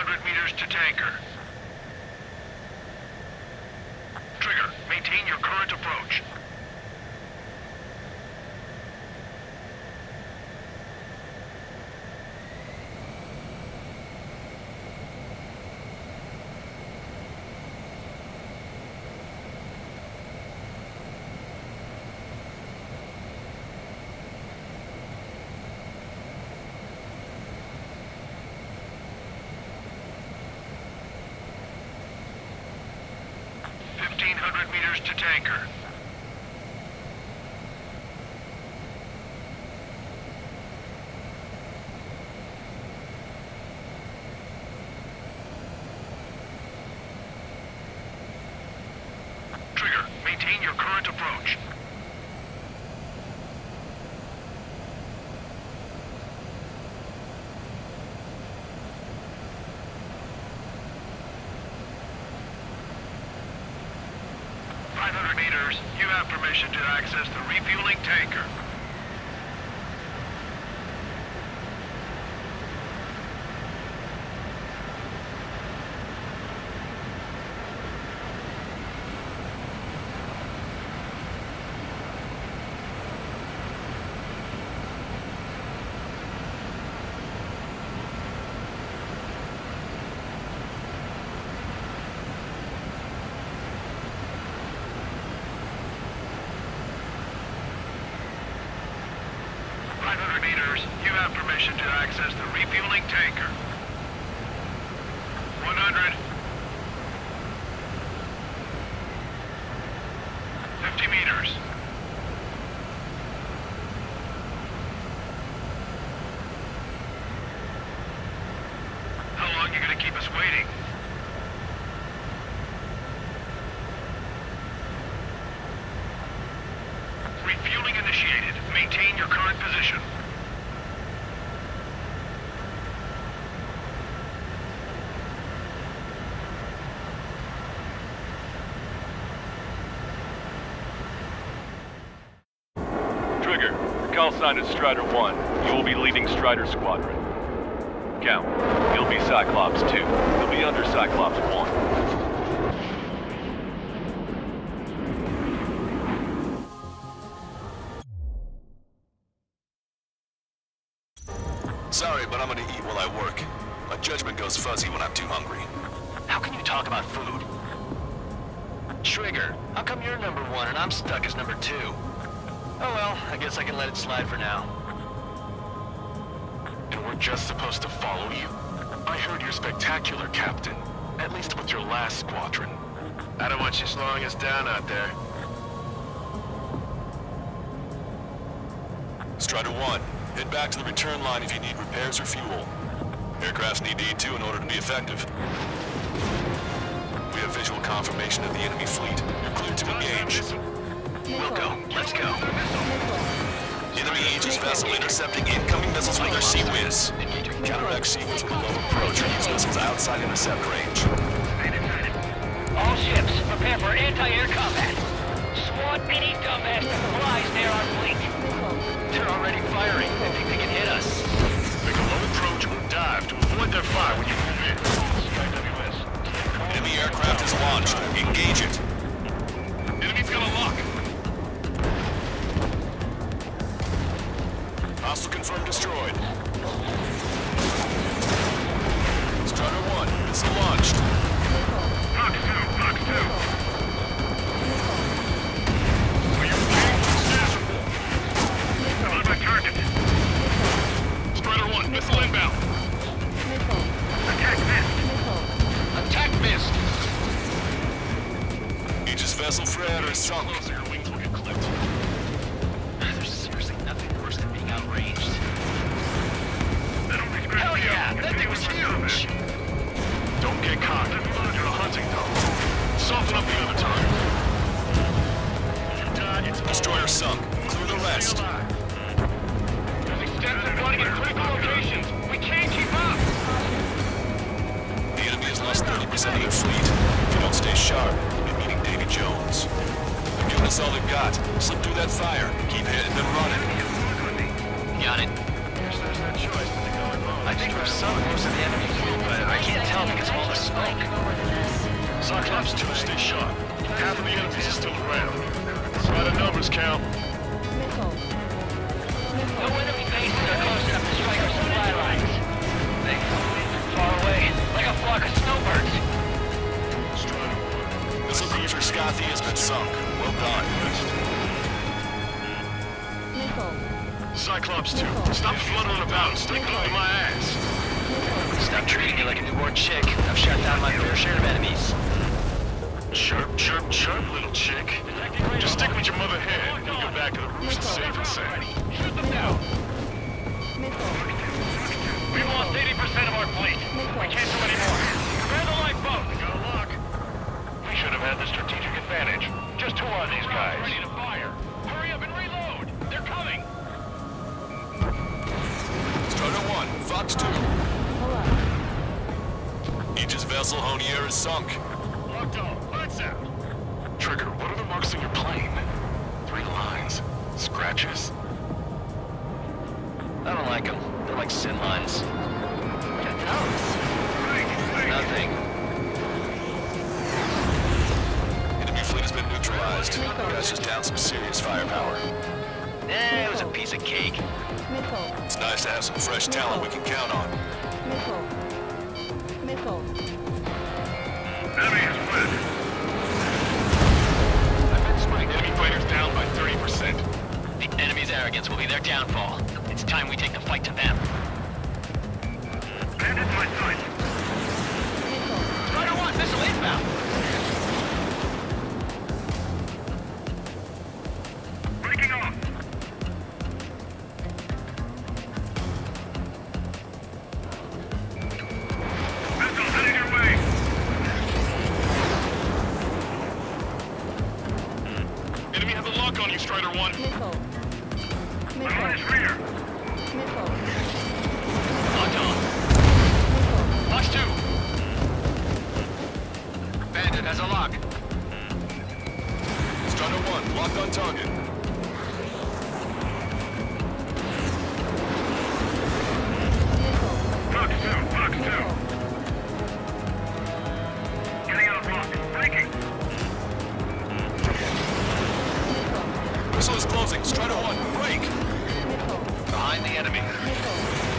1,500 meters to tanker. Trigger, maintain your current approach. Fifteen hundred meters to tanker. Trigger, maintain your current approach. Five hundred meters. You have permission to access the refueling tanker. Five hundred meters. You have permission to access the refueling tanker. One hundred. Fifty meters. How long you gonna keep us waiting? Refueling initiated. Maintain your current position. Trigger, your call sign is Strider 1. You will be leading Strider Squadron. Count, you'll be Cyclops 2. You'll be under Cyclops 1. I guess I can let it slide for now. And we're just supposed to follow you? I heard you're spectacular, Captain. At least with your last squadron. I don't want you slowing us down out there. Strider 1, head back to the return line if you need repairs or fuel. Aircrafts need E2 in order to be effective. We have visual confirmation of the enemy fleet. You're cleared to engage. We'll. Let's go. Enemy Aegis vessel intercepting incoming missiles with their CIWS. Counteract CIWS with low approach or use missiles outside intercept range. All ships, prepare for anti-air combat. Swat any dumbass that flies near our fleet. They're already firing. They think they can hit us. Make a low approach or dive to avoid their fire when you move in. Enemy aircraft is launched. Engage it. Enemy's got a lock. Hostile confirmed destroyed. Strider 1, missile launched. Fox 2, Fox 2. Has lost 30% of their fleet. If you don't stay sharp, you'll be meeting Davy Jones. They're giving us all they've got. Slip through that fire. Keep hitting them running. Got it. Guess there's no choice but to go alone. I think we've sunk most of the enemy fleet, but I can't tell don't think it's all the smoke. Cyclops 2, stay sharp. Half of the enemies is still around. By the numbers count. Has been sunk. Well done. 1. Cyclops 2, stop fluttering about. Stay close to my ass. Stop treating me like a newborn chick. I've shot down my fair share of enemies. Chirp, chirp, chirp, little chick. Just stick with your mother hen and get back to the roost safe and sound. Them down. We've lost 80% of our fleet. We can't do any more. Prepare the lifeboat. Got a lock. We should have had the strategic advantage. Just who are these guys? Ready to fire. Hurry up and reload. They're coming. Strider 1, Fox 2. Aegis vessel Honier is sunk. Locked on. Lights out. Trigger, what are the marks on your plane? Three lines. Scratches? Have some fresh talent we can count on. Enemy is split. I've been spotting enemy fighters down by 30%. The enemy's arrogance will be their downfall. It's time we take the fight to them. Bandit my sight. Strider 1, missile inbound! Has a lock on you, Strider 1. I'm on his rear. Locked on. Fox 2. Bandit has a lock. Strider 1, locked on target. Enemy.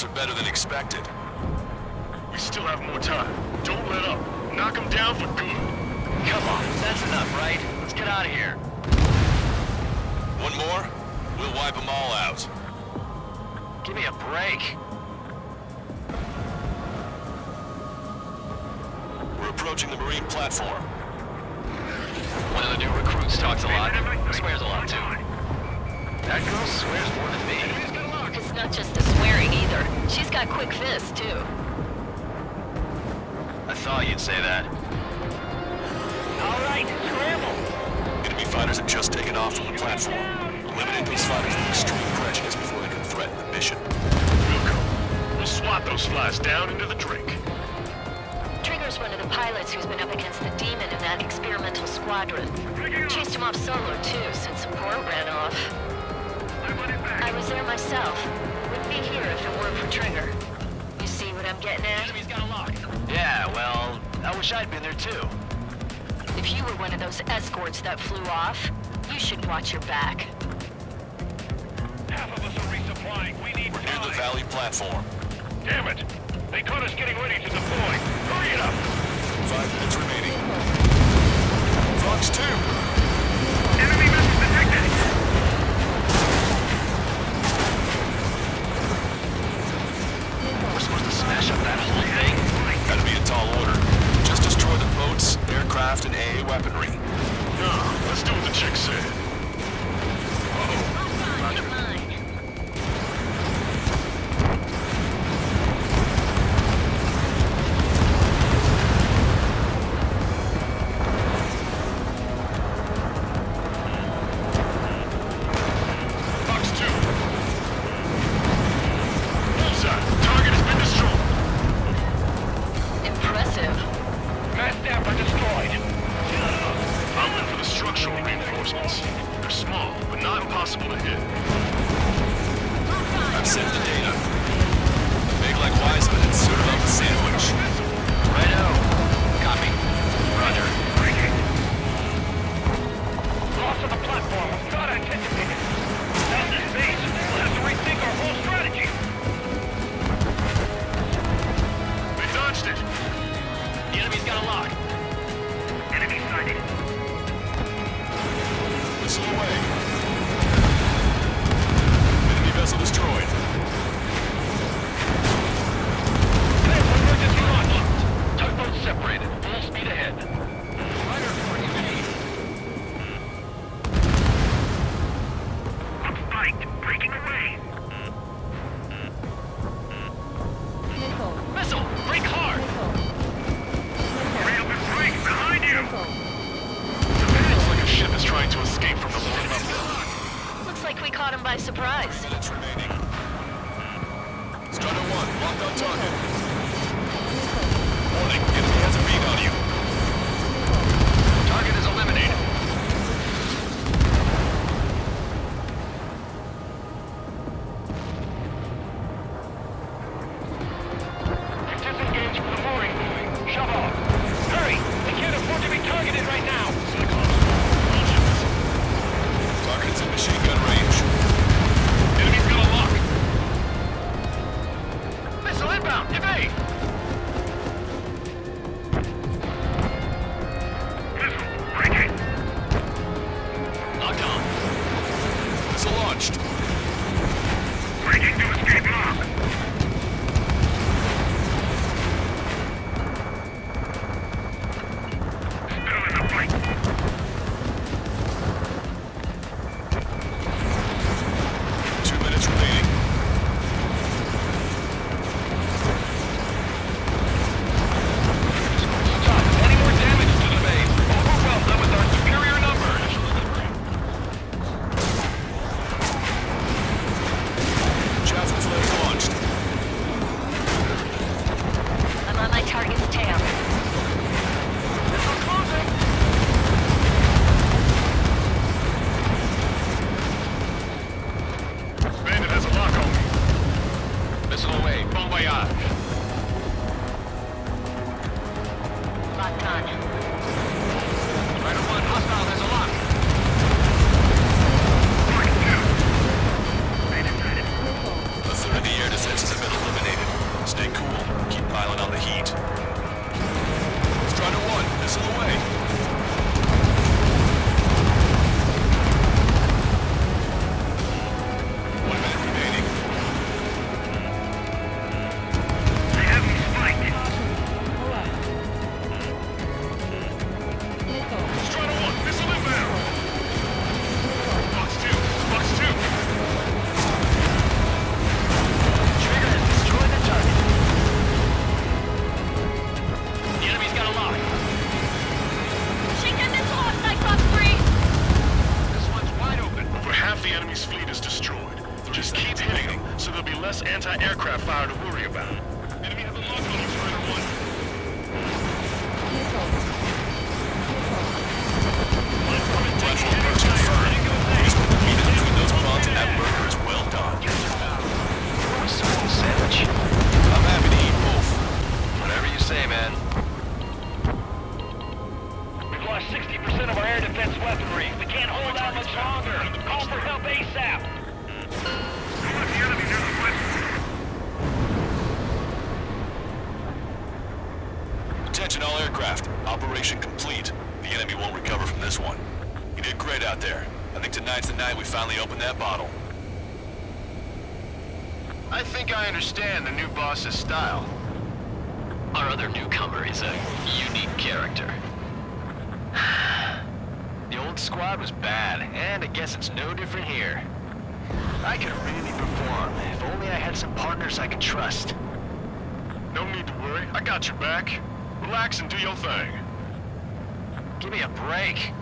Results are better than expected. We still have more time. Don't let up. Knock them down for good. Come on, that's enough, right? Let's get out of here. One more, we'll wipe them all out. Give me a break. We're approaching the marine platform. One of the new recruits talks a lot, swears a lot too. That girl swears more than me. It's not just the swearing either. She's got quick fists, too. I thought you'd say that. All right, scramble. Enemy fighters have just taken off from the platform. Eliminate those fighters with extreme precious before they can threaten the mission. We'll go. We'll swat those flies down into the drink. Trigger's one of the pilots who's been up against the demon in that experimental squadron. Chased him off solo, too, since support ran off. I was there myself. Wouldn't be here if it weren't for Trigger. You see what I'm getting at? Enemy's got a lock. Yeah, well, I wish I'd been there too. If you were one of those escorts that flew off, you should watch your back. Half of us are resupplying. We need We're near the valley platform. Damn it. They caught us getting ready to deploy. Hurry it up. Five minutes remaining. Fox 2! Enemy missile detected. We're supposed to smash up that whole thing? Gotta be a tall order. Just destroy the boats, aircraft, and AA weaponry. No, let's do what the chick said. Reinforcements. They're small, but not impossible to hit. I've sent the data. Make like Wiseman and serve up the sandwich. Righto. Copy. Roger. Loss of the platform was not anticipated. This base, we'll have to rethink our whole strategy. It. The enemy's got a lock. Enemy sighted. Away. Fleet is destroyed. Just keep hitting them, so there'll be less anti-aircraft fire to worry about. Enemy has a lock on you, Strider 1. Platform put the well done. I'm happy to eat both. Whatever you say, man. Of our air defense weaponry. We can't hold out much longer. Call for help ASAP. Attention all aircraft. Operation complete. The enemy won't recover from this one. You did great out there. I think tonight's the night we finally open that bottle. I think I understand the new boss's style. Our other newcomer is a unique character. Old squad was bad, and I guess it's no different here. I could really perform if only I had some partners I could trust. No need to worry. I got your back. Relax and do your thing. Give me a break.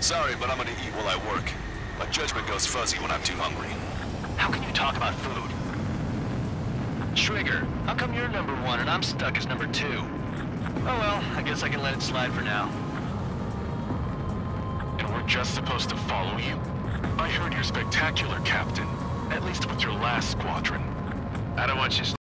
Sorry, but I'm gonna eat while I work. My judgment goes fuzzy when I'm too hungry. How can you talk about food? Trigger, how come you're number one and I'm stuck as number two? Oh well, I guess I can let it slide for now. And we're just supposed to follow you? I heard you're spectacular, Captain. At least with your last squadron. I don't want you